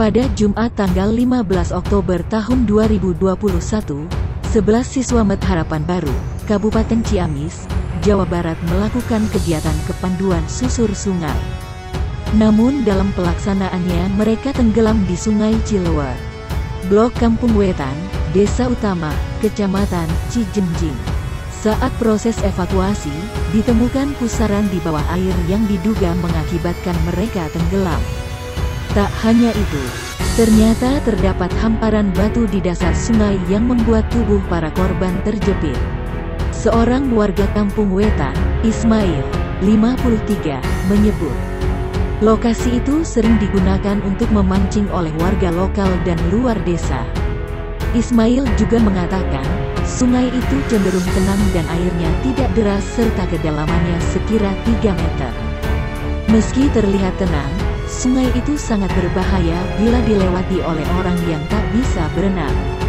Pada Jumat tanggal 15 Oktober tahun 2021, 11 siswa Met Harapan Baru, Kabupaten Ciamis, Jawa Barat melakukan kegiatan kepanduan susur sungai. Namun dalam pelaksanaannya mereka tenggelam di Sungai Cilewer. Blok Kampung Wetan, Desa Utama, Kecamatan Cijenjing. Saat proses evakuasi, ditemukan pusaran di bawah air yang diduga mengakibatkan mereka tenggelam. Tak hanya itu, ternyata terdapat hamparan batu di dasar sungai yang membuat tubuh para korban terjepit. Seorang warga kampung Wetan, Ismail, 53, menyebut, lokasi itu sering digunakan untuk memancing oleh warga lokal dan luar desa. Ismail juga mengatakan, sungai itu cenderung tenang dan airnya tidak deras serta kedalamannya sekira 3 meter. Meski terlihat tenang, Sungai itu sangat berbahaya bila dilewati oleh orang yang tak bisa berenang.